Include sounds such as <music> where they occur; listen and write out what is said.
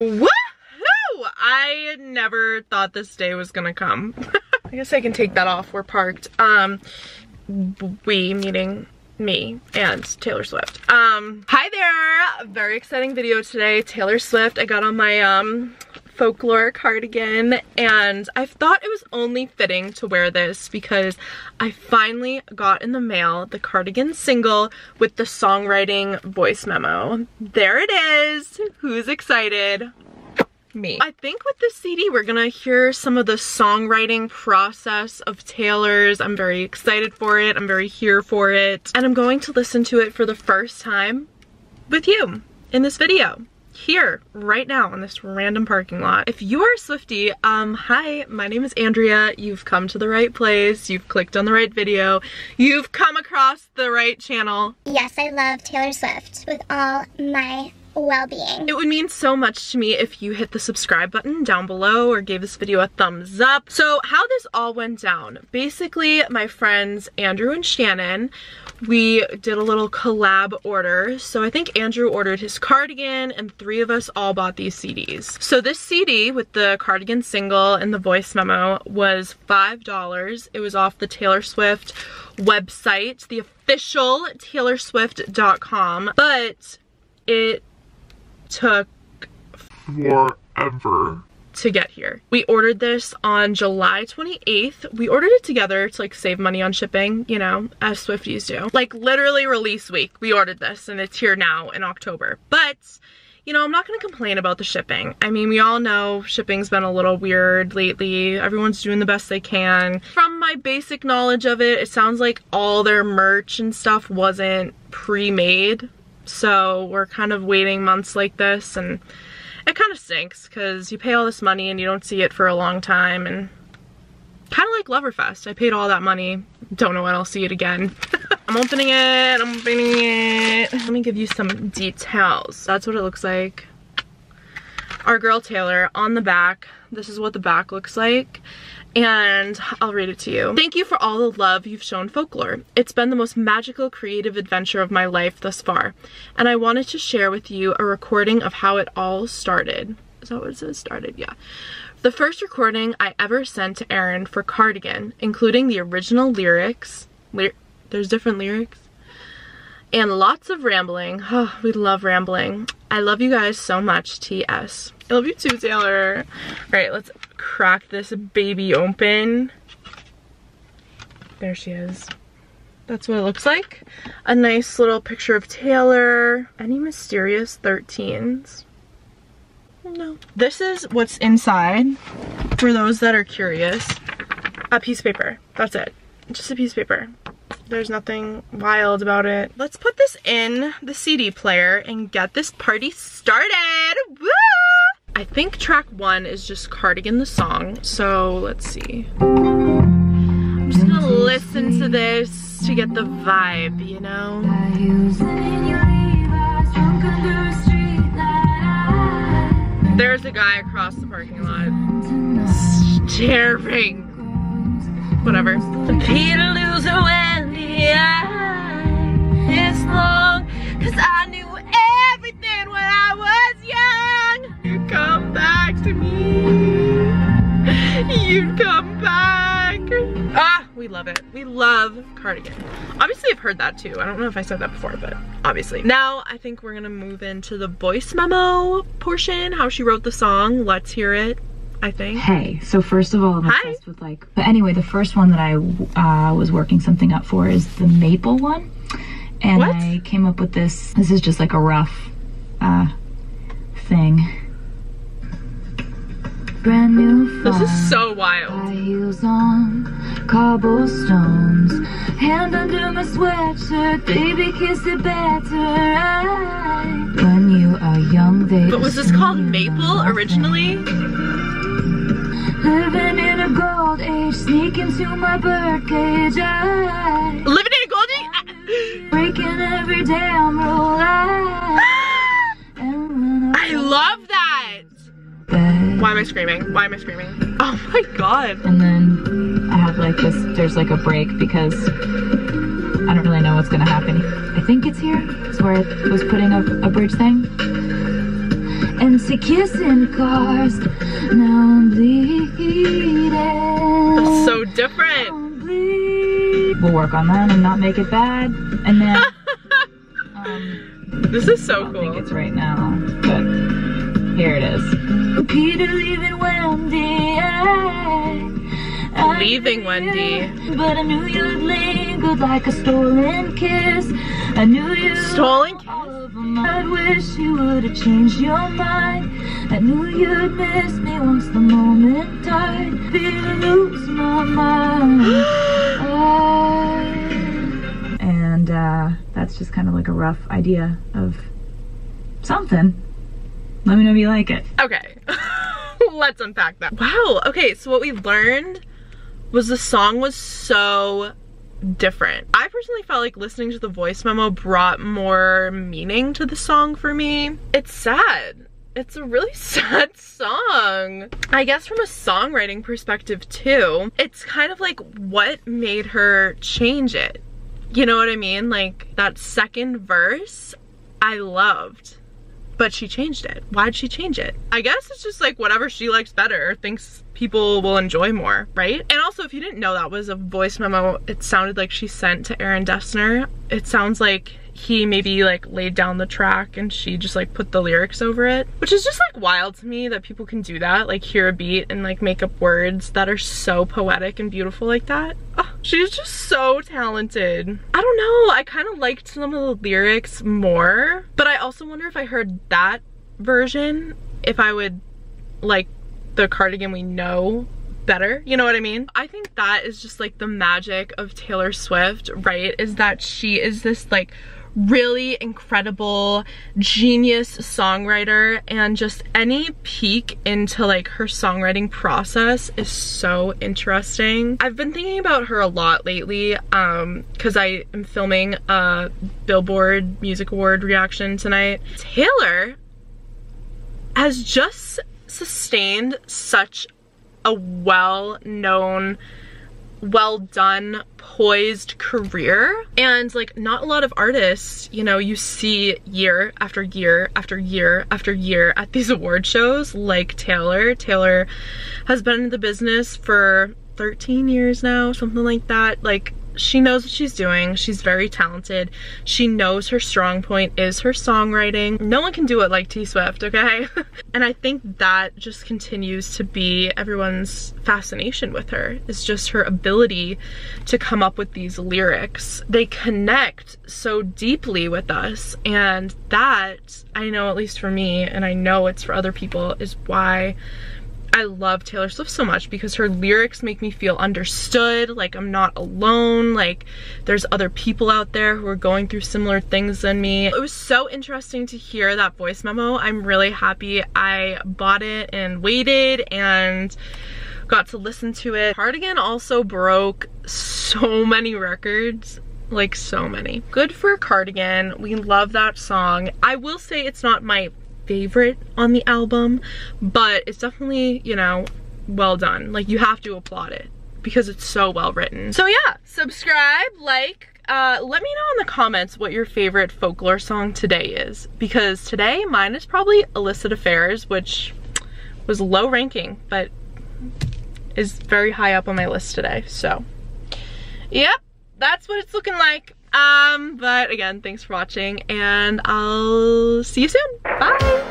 Woohoo! I never thought this day was gonna come. <laughs> I guess I can take that off. We're parked. Um, we meaning me and Taylor Swift. Um, hi there! Very exciting video today. Taylor Swift. I got on my um folklore cardigan and I thought it was only fitting to wear this because I finally got in the mail the cardigan single with the songwriting voice memo. There it is. Who's excited? me. I think with this CD, we're gonna hear some of the songwriting process of Taylor's. I'm very excited for it. I'm very here for it. And I'm going to listen to it for the first time with you in this video here right now in this random parking lot. If you are a Swifty, um, hi, my name is Andrea. You've come to the right place. You've clicked on the right video. You've come across the right channel. Yes, I love Taylor Swift with all my well-being. It would mean so much to me if you hit the subscribe button down below or gave this video a thumbs up. So how this all went down, basically my friends Andrew and Shannon, we did a little collab order. So I think Andrew ordered his cardigan and three of us all bought these CDs. So this CD with the cardigan single and the voice memo was $5. It was off the Taylor Swift website, the official taylorswift.com, but it took forever to get here. We ordered this on July 28th. We ordered it together to like save money on shipping, you know, as Swifties do. Like literally release week, we ordered this and it's here now in October. But you know, I'm not gonna complain about the shipping. I mean, we all know shipping's been a little weird lately. Everyone's doing the best they can. From my basic knowledge of it, it sounds like all their merch and stuff wasn't pre-made so we're kind of waiting months like this and it kind of stinks because you pay all this money and you don't see it for a long time and kind of like Loverfest. I paid all that money, don't know when I'll see it again. <laughs> I'm opening it, I'm opening it. Let me give you some details. That's what it looks like. Our girl Taylor on the back. This is what the back looks like and I'll read it to you. Thank you for all the love you've shown folklore. It's been the most magical creative adventure of my life thus far, and I wanted to share with you a recording of how it all started. Is that what it says? Started, yeah. The first recording I ever sent to Aaron for Cardigan, including the original lyrics. Ly there's different lyrics and lots of rambling. Oh, we love rambling. I love you guys so much, TS. I love you too, Taylor. All right, let's crack this baby open. There she is. That's what it looks like. A nice little picture of Taylor. Any mysterious 13s? No. This is what's inside for those that are curious. A piece of paper. That's it. Just a piece of paper. There's nothing wild about it. Let's put this in the CD player and get this party started. Woo! I think track one is just Cardigan the song. So let's see. I'm just gonna listen to this to get the vibe, you know? There's a guy across the parking lot staring. Whatever. Peter loser when is long, cause I knew everything when I was young. You'd come back to me. You'd come back. Ah, we love it. We love Cardigan. Obviously, I've heard that too. I don't know if I said that before, but obviously. Now, I think we're gonna move into the voice memo portion, how she wrote the song. Let's hear it. I think. Hey, so first of all, I'm Hi. obsessed with like, but anyway, the first one that I uh, was working something up for is the maple one. And What? I came up with this, this is just like a rough uh, thing. Brand new This is so wild. High heels on, cobblestones, hand under my sweatshirt, baby kiss it better. I, when you are young, they But was this called Maple originally? Living in a gold age, sneak into my birdcage. I Living in a gold age? breaking every damn rule. I, <gasps> I love that. bed. Why am I screaming? Why am I screaming? Oh my god. And then I have like this. There's like a break because I don't really know what's gonna happen. I think it's here. It's where I was putting a, a bridge thing. And to kissing cars. Now I'm bleeding. That's so different. We'll work on that and not make it bad. And then, <laughs> um, This is I so think cool. it's right now, but here it is. Peter leaving Wendy. I, I Leaving Wendy. But I knew you'd linger like a stolen kiss. I knew you. Stolen kiss? All over my- I wish you would have changed your mind. I knew you'd miss me once the moment died. Feel lose my mind. <gasps> I- and uh, that's just kind of like a rough idea of something. Let me know if you like it. Okay, <laughs> let's unpack that. Wow, okay, so what we learned was the song was so different. I personally felt like listening to the voice memo brought more meaning to the song for me. It's sad. It's a really <laughs> sad song. I guess from a songwriting perspective too, it's kind of like what made her change it. You know what I mean? Like that second verse, I loved but she changed it. Why'd she change it? I guess it's just like whatever she likes better, thinks people will enjoy more, right? And also, if you didn't know that was a voice memo, it sounded like she sent to Aaron Dessner. It sounds like he maybe like laid down the track and she just like put the lyrics over it, which is just like wild to me that people can do that, like hear a beat and like make up words that are so poetic and beautiful like that. Oh, she's just so talented. I don't know, I kind of liked some of the lyrics more, but I also wonder if I heard that version, if I would like the cardigan we know better. You know what I mean? I think that is just like the magic of Taylor Swift, right? Is that she is this like really incredible genius songwriter and just any peek into like her songwriting process is so interesting. I've been thinking about her a lot lately um cuz I am filming a Billboard Music Award reaction tonight. Taylor has just sustained such a well-known well done poised career. And like not a lot of artists you know you see year after year after year after year at these <laughs> award shows like Taylor. Taylor has been in the business for 13 years now something like that. Like she knows what she's doing. She's very talented. She knows her strong point is her songwriting. No one can do it like T Swift, okay? <laughs> and I think that just continues to be everyone's fascination with her. Is just her ability to come up with these lyrics. They connect so deeply with us and that I know at least for me and I know it's for other people is why I love Taylor Swift so much because her lyrics make me feel understood, like I'm not alone, like there's other people out there who are going through similar things than me. It was so interesting to hear that voice memo. I'm really happy I bought it and waited and got to listen to it. Cardigan also broke so many records like so many. Good for Cardigan. We love that song. I will say it's not my favorite on the album, but it's definitely, you know, well done. Like you have to applaud it because it's so well written. So yeah, subscribe, like, uh, let me know in the comments what your favorite folklore song today is because today mine is probably Illicit Affairs, which was low ranking, but is very high up on my list today. So, yep, that's what it's looking like. Um, but again, thanks for watching and I'll see you soon. Bye.